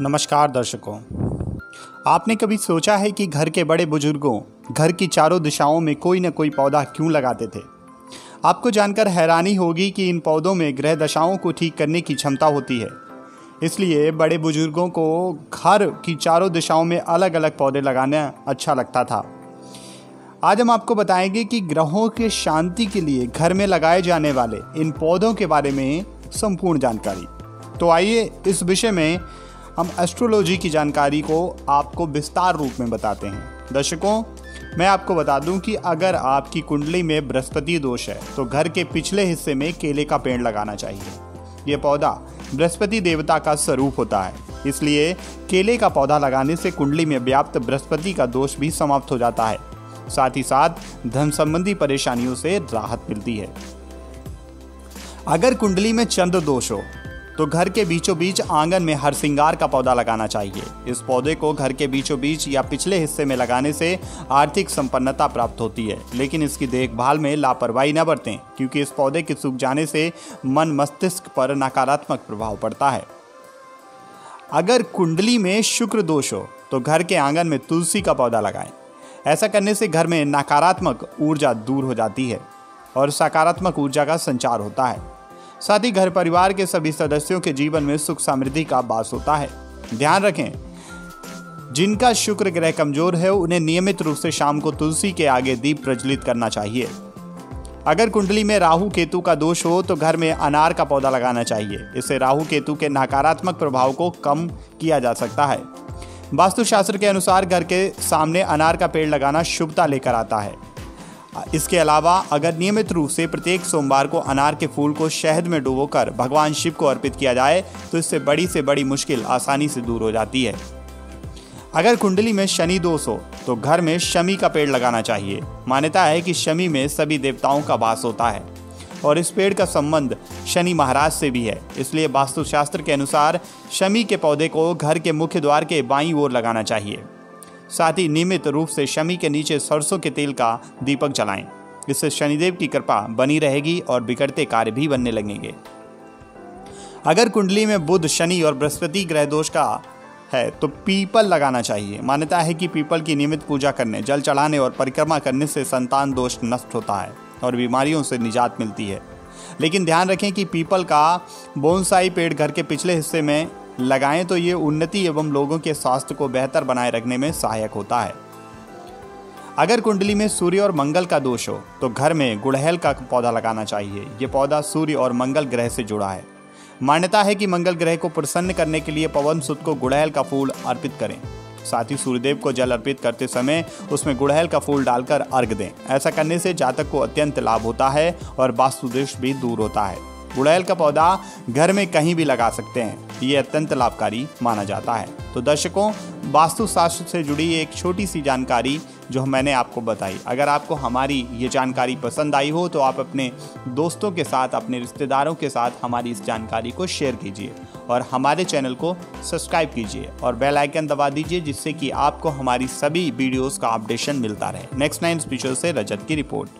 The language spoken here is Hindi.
नमस्कार दर्शकों। आपने कभी सोचा है कि घर के बड़े बुज़ुर्गों घर की चारों दिशाओं में कोई न कोई पौधा क्यों लगाते थे? आपको जानकर हैरानी होगी कि इन पौधों में ग्रह दशाओं को ठीक करने की क्षमता होती है। इसलिए बड़े बुज़ुर्गों को घर की चारों दिशाओं में अलग अलग पौधे लगाना अच्छा लगता था। आज हम आपको बताएँगे कि ग्रहों के शांति के लिए घर में लगाए जाने वाले इन पौधों के बारे में संपूर्ण जानकारी। तो आइए इस विषय में हम एस्ट्रोलॉजी की जानकारी को आपको विस्तार रूप में बताते हैं। दर्शकों, मैं आपको बता दूँ कि अगर आपकी कुंडली में बृहस्पति दोष है तो घर के पिछले हिस्से में केले का पेड़ लगाना चाहिए। यह पौधा बृहस्पति देवता का स्वरूप होता है, इसलिए केले का पौधा लगाने से कुंडली में व्याप्त बृहस्पति का दोष भी समाप्त हो जाता है। साथ ही साथ, धन संबंधी परेशानियों से राहत मिलती है। अगर कुंडली में चंद्र दोष हो तो घर के बीचों बीच आँगन में हर सिंगार का पौधा लगाना चाहिए। इस पौधे को घर के बीचों बीच या पिछले हिस्से में लगाने से आर्थिक संपन्नता प्राप्त होती है। लेकिन इसकी देखभाल में लापरवाही न बरतें, क्योंकि इस पौधे के सूख जाने से मन मस्तिष्क पर नकारात्मक प्रभाव पड़ता है। अगर कुंडली में शुक्र दोष हो तो घर के आँगन में तुलसी का पौधा लगाएँ। ऐसा करने से घर में नकारात्मक ऊर्जा दूर हो जाती है और सकारात्मक ऊर्जा का संचार होता है। साथ ही घर परिवार के सभी सदस्यों के जीवन में सुख समृद्धि का वास होता है। ध्यान रखें, जिनका शुक्र ग्रह कमज़ोर है, उन्हें नियमित रूप से शाम को तुलसी के आगे दीप प्रज्वलित करना चाहिए। अगर कुंडली में राहु केतु का दोष हो तो घर में अनार का पौधा लगाना चाहिए। इससे राहु केतु के नकारात्मक प्रभाव को कम किया जा सकता है। वास्तुशास्त्र के अनुसार घर के सामने अनार का पेड़ लगाना शुभता लेकर आता है। इसके अलावा, अगर नियमित रूप से प्रत्येक सोमवार को अनार के फूल को शहद में डुबोकर भगवान शिव को अर्पित किया जाए तो इससे बड़ी से बड़ी मुश्किल आसानी से दूर हो जाती है। अगर कुंडली में शनि दोष हो तो घर में शमी का पेड़ लगाना चाहिए। मान्यता है कि शमी में सभी देवताओं का वास होता है, और इस पेड़ का संबंध शनि महाराज से भी है। इसलिए वास्तुशास्त्र के अनुसार, शमी के पौधे को घर के मुख्य द्वार के बाईं ओर लगाना चाहिए। साथ ही नियमित रूप से शमी के नीचे सरसों के तेल का दीपक जलाएँ। इससे शनिदेव की कृपा बनी रहेगी और बिगड़ते कार्य भी बनने लगेंगे। अगर कुंडली में बुध, शनि और बृहस्पति ग्रह दोष का है तो पीपल लगाना चाहिए। मान्यता है कि पीपल की नियमित पूजा करने, जल चढ़ाने और परिक्रमा करने से संतान दोष नष्ट होता है और बीमारियों से निजात मिलती है। लेकिन ध्यान रखें कि पीपल का बोनसाई पेड़ घर के पिछले हिस्से में लगाएँ तो ये उन्नति एवं लोगों के स्वास्थ्य को बेहतर बनाए रखने में सहायक होता है। अगर कुंडली में सूर्य और मंगल का दोष हो तो घर में गुड़हल का पौधा लगाना चाहिए। ये पौधा सूर्य और मंगल ग्रह से जुड़ा है। मान्यता है कि मंगल ग्रह को प्रसन्न करने के लिए पवन सुत को गुड़हल का फूल अर्पित करें। साथ ही सूर्यदेव को जल अर्पित करते समय उसमें गुड़हल का फूल डालकर अर्घ दें। ऐसा करने से जातक को अत्यंत लाभ होता है और वास्तुदेश भी दूर होता है। गुड़हल का पौधा घर में कहीं भी लगा सकते हैं। ये अत्यंत लाभकारी माना जाता है। तो दर्शकों, वास्तुशास्त्र से जुड़ी एक छोटी सी जानकारी जो मैंने आपको बताई। अगर आपको हमारी ये जानकारी पसंद आई हो तो आप अपने दोस्तों के साथ, अपने रिश्तेदारों के साथ हमारी इस जानकारी को शेयर कीजिए और हमारे चैनल को सब्सक्राइब कीजिए और बेल आइकन दबा दीजिए जिससे कि आपको हमारी सभी वीडियोस का अपडेशन मिलता रहे। नेक्स्ट नाइन स्पीचर से रजत की रिपोर्ट